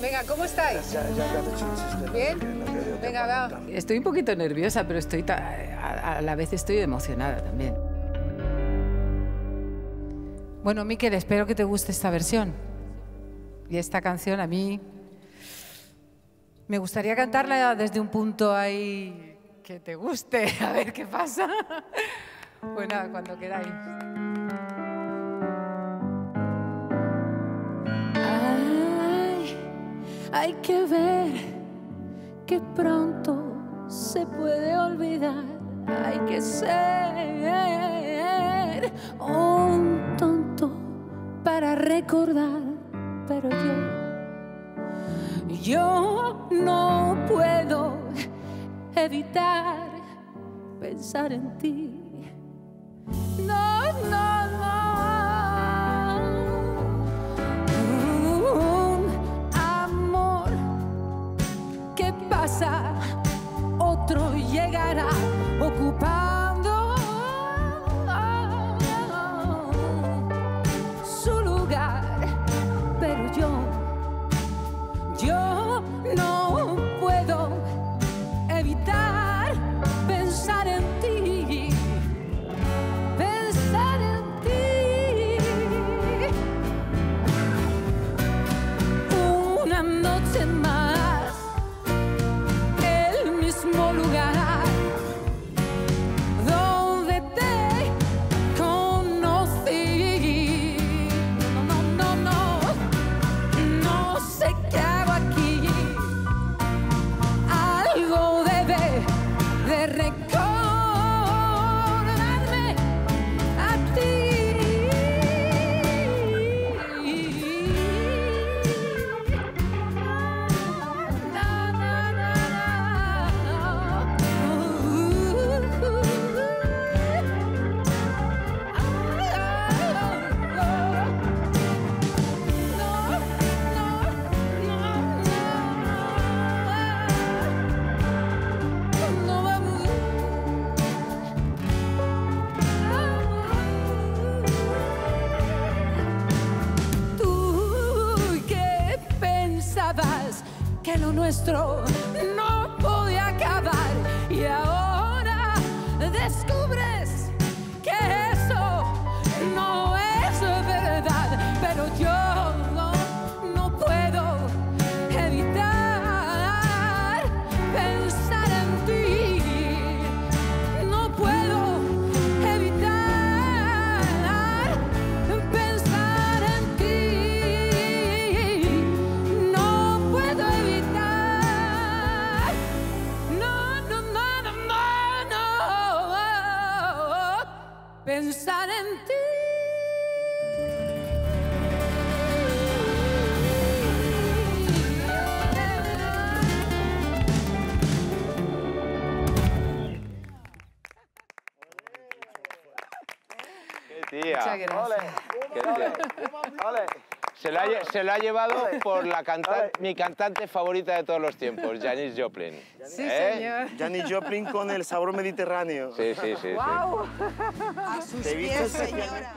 Venga, ¿cómo estáis? ¿Bien? Venga, va. Estoy un poquito nerviosa, pero estoy a, la vez estoy emocionada también. Bueno, Miquel, espero que te guste esta versión. Y esta canción a mí me gustaría cantarla desde un punto ahí que te guste, a ver qué pasa. Bueno, cuando queráis. Hay que ver que pronto se puede olvidar. Hay que ser un tonto para recordar, pero yo, yo no puedo evitar pensar en ti. No, no, otro llegará ocupando su lugar, pero yo, yo no puedo evitar pensar en ti, pensar en ti. Noche. Que nuestro no podía acabar. Y ahora descubres pensar en ti. Muchas gracias. Se lo, ha, se llevado por la canta- mi cantante favorita de todos los tiempos, Janis Joplin. Sí, ¿Eh? señor. Janis Joplin con el sabor mediterráneo. Sí, sí, sí. sí. A sus pies, señora.